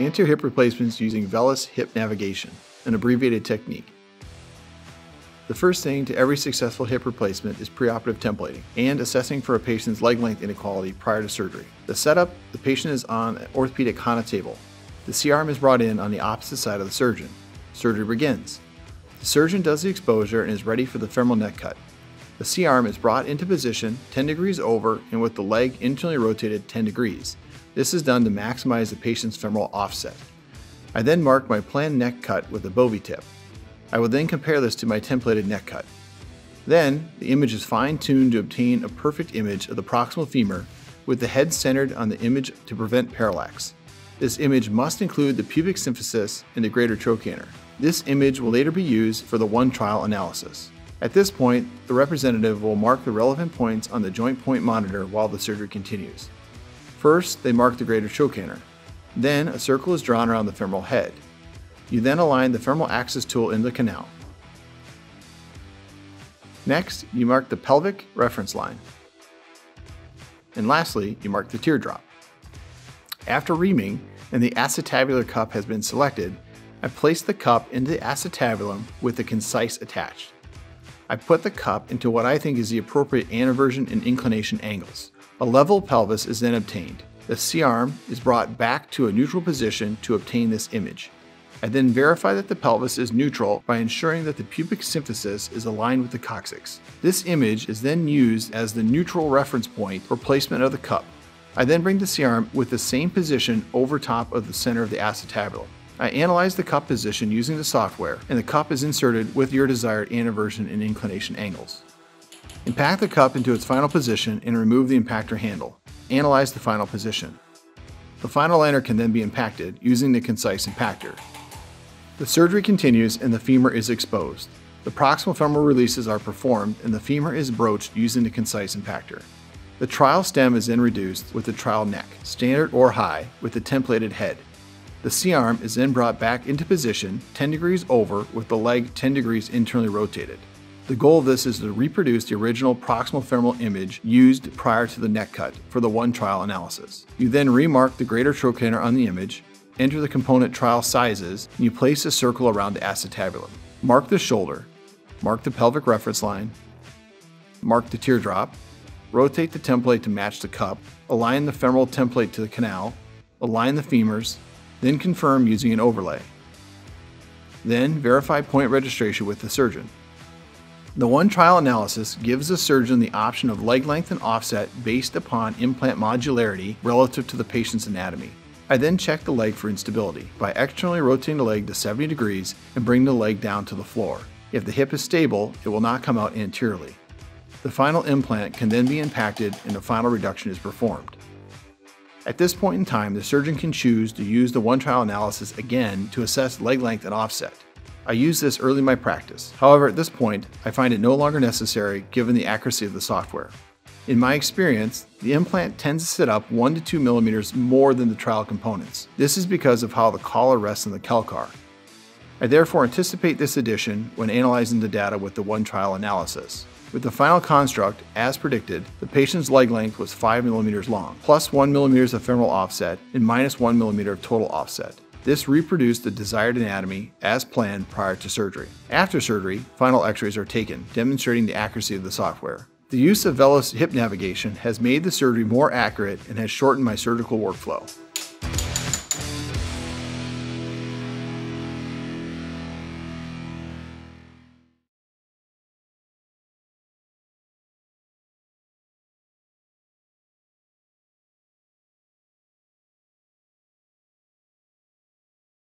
Anterior hip replacements using VELYS hip navigation, an abbreviated technique. The first thing to every successful hip replacement is preoperative templating and assessing for a patient's leg length inequality prior to surgery. The setup, the patient is on an orthopedic HANA table. The C-arm is brought in on the opposite side of the surgeon. Surgery begins. The surgeon does the exposure and is ready for the femoral neck cut. The C-arm is brought into position 10 degrees over and with the leg internally rotated 10 degrees. This is done to maximize the patient's femoral offset. I then mark my planned neck cut with a Bovie tip. I will then compare this to my templated neck cut. Then, the image is fine-tuned to obtain a perfect image of the proximal femur with the head centered on the image to prevent parallax. This image must include the pubic symphysis and the greater trochanter. This image will later be used for the one trial analysis. At this point, the representative will mark the relevant points on the JointPoint monitor while the surgery continues. First, they mark the greater trochanter. Then, a circle is drawn around the femoral head. You then align the femoral axis tool in the canal. Next, you mark the pelvic reference line. And lastly, you mark the teardrop. After reaming and the acetabular cup has been selected, I place the cup into the acetabulum with the KINCISE attached. I put the cup into what I think is the appropriate anteversion and inclination angles. A level pelvis is then obtained. The C-arm is brought back to a neutral position to obtain this image. I then verify that the pelvis is neutral by ensuring that the pubic symphysis is aligned with the coccyx. This image is then used as the neutral reference point for placement of the cup. I then bring the C-arm with the same position over top of the center of the acetabulum. I analyze the cup position using the software, and the cup is inserted with your desired anteversion and inclination angles. Impact the cup into its final position and remove the impactor handle. Analyze the final position. The final liner can then be impacted using the KINCISE impactor. The surgery continues and the femur is exposed. The proximal femoral releases are performed and the femur is broached using the KINCISE impactor. The trial stem is then reduced with the trial neck, standard or high, with the templated head. The C-arm is then brought back into position 10 degrees over with the leg 10 degrees internally rotated. The goal of this is to reproduce the original proximal femoral image used prior to the neck cut for the one trial analysis. You then remark the greater trochanter on the image, enter the component trial sizes, and you place a circle around the acetabulum. Mark the shoulder, mark the pelvic reference line, mark the teardrop, rotate the template to match the cup, align the femoral template to the canal, align the femurs, then confirm using an overlay. Then verify point registration with the surgeon. The one trial analysis gives the surgeon the option of leg length and offset based upon implant modularity relative to the patient's anatomy. I then check the leg for instability by externally rotating the leg to 70 degrees and bring the leg down to the floor. If the hip is stable, it will not come out anteriorly. The final implant can then be impacted and the final reduction is performed. At this point in time, the surgeon can choose to use the one trial analysis again to assess leg length and offset. I use this early in my practice. However, at this point, I find it no longer necessary given the accuracy of the software. In my experience, the implant tends to sit up 1 to 2 millimeters more than the trial components. This is because of how the collar rests in the calcar. I therefore anticipate this addition when analyzing the data with the one trial analysis. With the final construct, as predicted, the patient's leg length was 5 millimeters long, plus 1 millimeters of femoral offset and minus 1 millimeter of total offset. This reproduced the desired anatomy as planned prior to surgery. After surgery, final x-rays are taken, demonstrating the accuracy of the software. The use of VELYS hip navigation has made the surgery more accurate and has shortened my surgical workflow.